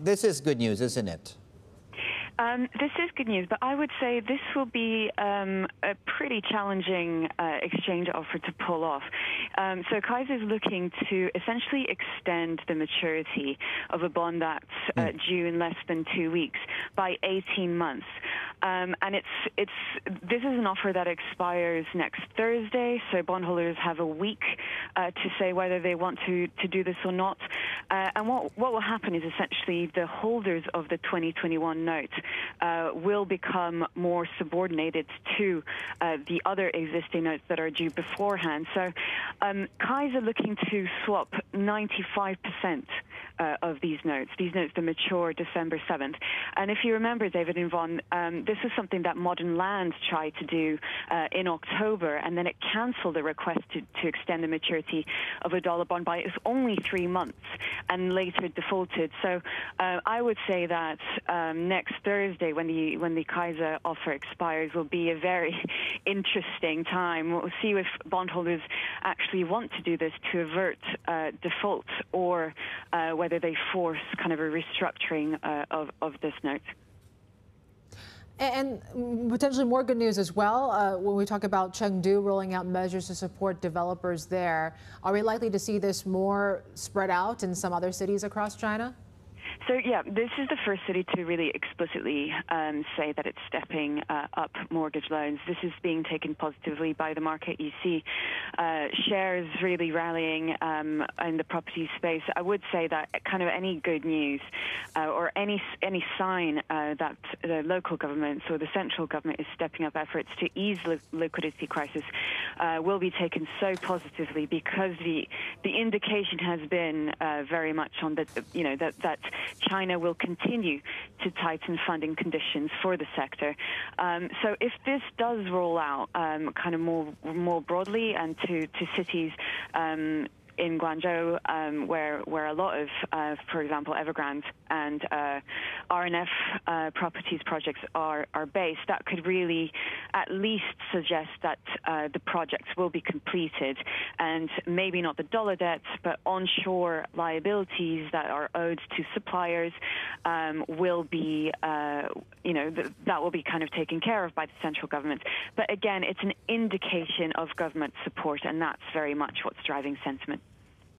This is good news, isn't it? Um, this is good news, but I would say this will be um, a pretty challenging uh, exchange offer to pull off. Um, so Kaisa is looking to essentially extend the maturity of a bond that's uh, mm. due in less than two weeks by 18 months. Um, and it's it's this is an offer that expires next Thursday, so bondholders have a week uh, to say whether they want to, to do this or not. Uh, and what what will happen is essentially the holders of the 2021 note uh, will become more subordinated to uh, the other existing notes that are due beforehand. So um, Kaisa looking to swap 95 percent uh, of these notes. These notes that mature December 7th. And if you remember, David and Yvonne, um, this is something that Modern Land tried to do uh, in October, and then it cancelled the request to, to extend the maturity of a dollar bond by it's only three months, and later defaulted. So uh, I would say that um, next Thursday, when the when the Kaisa offer expires, will be a very interesting time. We'll see if bondholders actually want to do this to avert uh, default or uh, whether they force kind of a restructuring uh, of, of this note. And potentially more good news as well. Uh, when we talk about Chengdu rolling out measures to support developers there, are we likely to see this more spread out in some other cities across China? So yeah, this is the first city to really explicitly um, say that it's stepping uh, up mortgage loans. This is being taken positively by the market. You see uh, shares really rallying um, in the property space. I would say that kind of any good news uh, or any any sign uh, that the local governments or the central government is stepping up efforts to ease the liquidity crisis uh, will be taken so positively because the the indication has been uh, very much on the you know that that China will continue to tighten funding conditions for the sector. Um, so if this does roll out um, kind of more more broadly and to, to cities um, in Guangzhou, um, where where a lot of, uh, for example, Evergrande and uh, R&F uh, properties projects are are based, that could really at least suggest that uh, the projects will be completed, and maybe not the dollar debts, but onshore liabilities that are owed to suppliers um, will be, uh, you know, th that will be kind of taken care of by the central government. But again, it's an indication of government support, and that's very much what's driving sentiment.